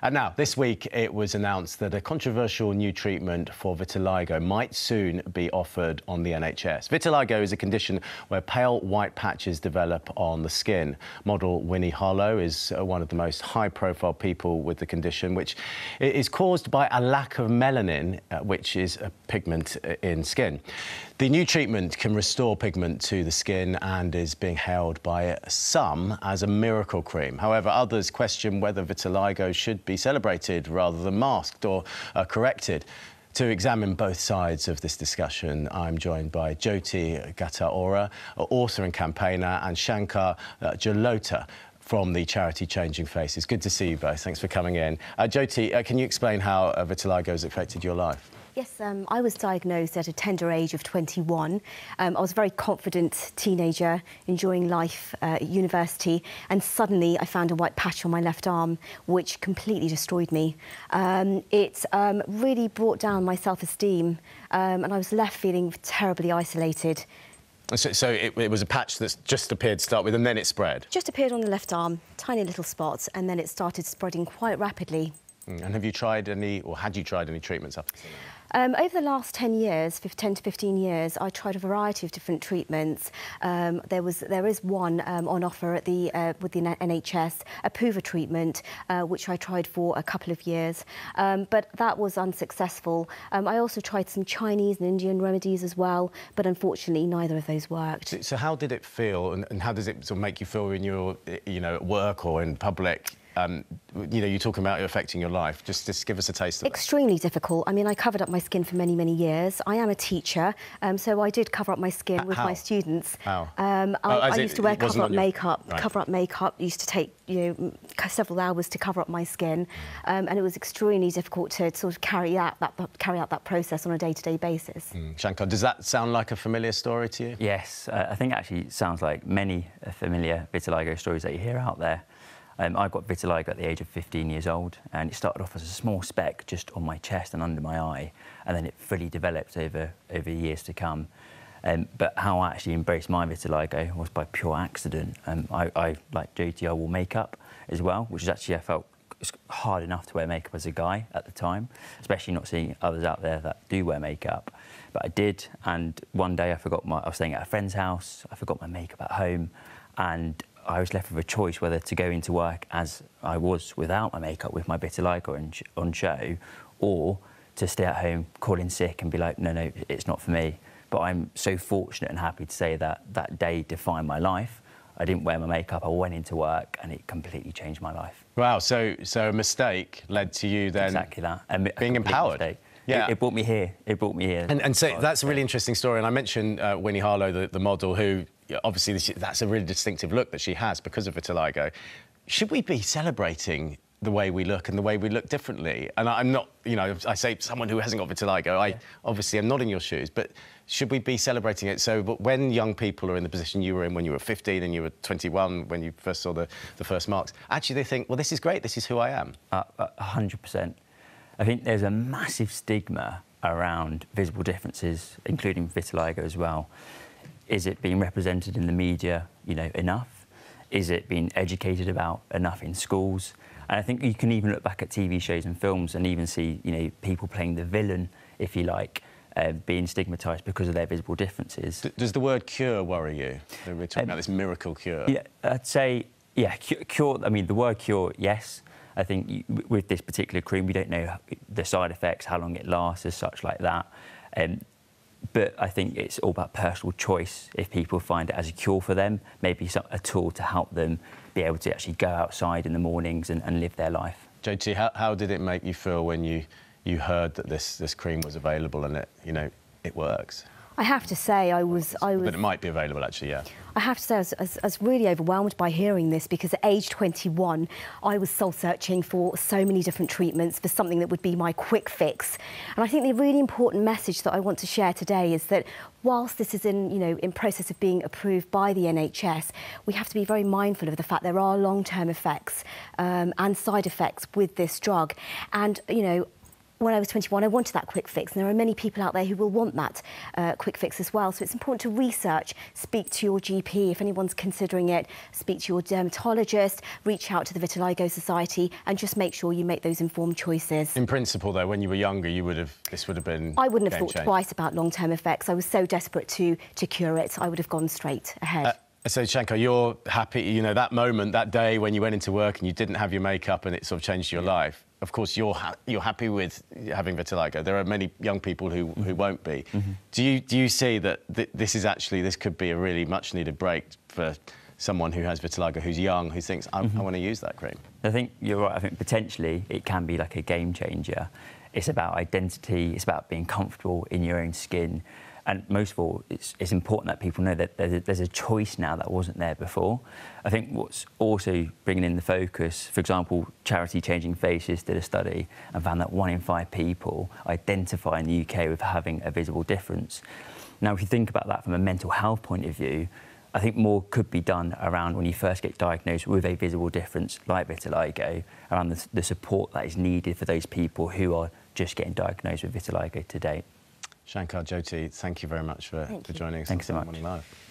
And now, this week, it was announced that a controversial new treatment for vitiligo might soon be offered on the NHS. Vitiligo is a condition where pale white patches develop on the skin. Model Winnie Harlow is uh, one of the most high-profile people with the condition, which is caused by a lack of melanin, uh, which is a pigment uh, in skin. The new treatment can restore pigment to the skin and is being hailed by some as a miracle cream. However, others question whether vitiligo should be celebrated rather than masked or uh, corrected. To examine both sides of this discussion, I'm joined by Joti Gata-Aura, author and campaigner, and Shankar uh, Jalota from the charity Changing Faces. Good to see you both. Thanks for coming in. Uh, Joti, uh, can you explain how uh, vitiligo has affected your life? Yes, um, I was diagnosed at a tender age of 21. Um, I was a very confident teenager, enjoying life uh, at university, and suddenly I found a white patch on my left arm, which completely destroyed me. Um, it um, really brought down my self-esteem, um, and I was left feeling terribly isolated. So, so it, it, was a patch that just appeared to start with, and then it spread? Just appeared on the left arm, tiny little spots, and then it started spreading quite rapidly. Mm, and have you tried any, or had you tried any treatments up um, over the last 10 years, 10 to 15 years, I tried a variety of different treatments. Um, there was there is one um, on offer at the uh, with the NHS, a PUVA treatment, uh, which I tried for a couple of years, um, but that was unsuccessful. Um, I also tried some Chinese and Indian remedies as well, but unfortunately neither of those worked. So, how did it feel, and, and how does it sort of make you feel when you're, you know, at work or in public? Um, you know, you're talking about it affecting your life. Just, just give us a taste of it. Extremely it. difficult. I mean, I covered up my skin for many, many years. I am a teacher, um, so I did cover up my skin with How? my students. How? Um, I, oh, I used to wear cover-up your... makeup. Right. Cover-up makeup used to take, you know, several hours to cover up my skin, um, and it was extremely difficult to sort of carry out that carry out that process on a day-to-day -day basis. Mm. Shankar, does that sound like a familiar story to you? Yes, uh, I think actually it sounds like many familiar vitiligo stories that you hear out there. Um, I got vitiligo at the age of 15 years old, and it started off as a small speck just on my chest and under my eye, and then it fully developed over, over years to come. Um, but how I actually embraced my vitiligo was by pure accident. Um, I, I, like Joti, I wore makeup as well, which is actually, I felt hard enough to wear makeup as a guy at the time, especially not seeing others out there that do wear makeup. But I did, and one day I forgot my, I was staying at a friend's house, I forgot my makeup at home, and I was left with a choice whether to go into work as I was without my makeup with my vitiligo on, on show or to stay at home, call in sick and be like, no, no, it's not for me. But I'm so fortunate and happy to say that that day defined my life. I didn't wear my makeup, I went into work and it completely changed my life. Wow, so so a mistake led to you then exactly that. And being empowered. Mistake. Yeah. It, it, brought me here. It brought me here. And, and so that's a really interesting story. And I mentioned uh, Winnie Harlow, the, the model, who obviously this, that's a really distinctive look that she has because of vitiligo. Should we be celebrating the way we look and the way we look differently? And I'm not, you know, I say someone who hasn't got vitiligo, I obviously am not in your shoes, but should we be celebrating it? So but when young people are in the position you were in when you were 15 and you were 21 when you first saw the, the first marks, actually they think, well, this is great, this is who I am. Uh, 100%. I think there's a massive stigma around visible differences, including vitiligo as well. Is it being represented in the media, you know, enough? Is it being educated about enough in schools? And I think you can even look back at TV shows and films and even see, you know, people playing the villain, if you like, uh, being stigmatised because of their visible differences. D does the word cure worry you? We're talking um, about this miracle cure. Yeah, I'd say, yeah, cure, I mean, the word cure, yes. I think with this particular cream, we don't know the side effects, how long it lasts, as such like that. Um, but I think it's all about personal choice. If people find it as a cure for them, maybe a tool to help them be able to actually go outside in the mornings and, and live their life. JT, how, how did it make you feel when you, you heard that this, this cream was available and it, you know, it works? I have to say, I was, I was. But it might be available, actually, yeah. I have to say, I was, I, was, I was, really overwhelmed by hearing this because at age 21, I was soul searching for so many different treatments for something that would be my quick fix. And I think the really important message that I want to share today is that whilst this is in, you know, in process of being approved by the NHS, we have to be very mindful of the fact there are long-term effects um, and side effects with this drug. And, you know, when I was 21, I wanted that quick fix. And there are many people out there who will want that uh, quick fix as well. So it's important to research, speak to your GP. If anyone's considering it, speak to your dermatologist, reach out to the Vitiligo Society and just make sure you make those informed choices. In principle, though, when you were younger, you would have, this would have been I wouldn't have thought change. twice about long-term effects. I was so desperate to, to cure it, I would have gone straight ahead. Uh, so, Shankar, you're happy, you know, that moment, that day when you went into work and you didn't have your makeup and it sort of changed your life. Of course, you're, ha you're happy with having vitiligo. There are many young people who, Mm-hmm. who won't be. Do, you, do you see that th this is actually, this could be a really much needed break for someone who has vitiligo, who's young, who thinks, I, Mm-hmm. I want to use that cream? I think you're right. I think potentially it can be like a game changer. It's about identity. It's about being comfortable in your own skin. And most of all, it's, it's important that people know that there's a, there's a choice now that wasn't there before. I think what's also bringing in the focus, for example, Charity Changing Faces did a study and found that one in five people identify in the UK with having a visible difference. Now, if you think about that from a mental health point of view, I think more could be done around when you first get diagnosed with a visible difference like vitiligo, around the, the support that is needed for those people who are just getting diagnosed with vitiligo to date. Shankar Joti, thank you very much for, Thank for joining us Thanks so much. Morning Live.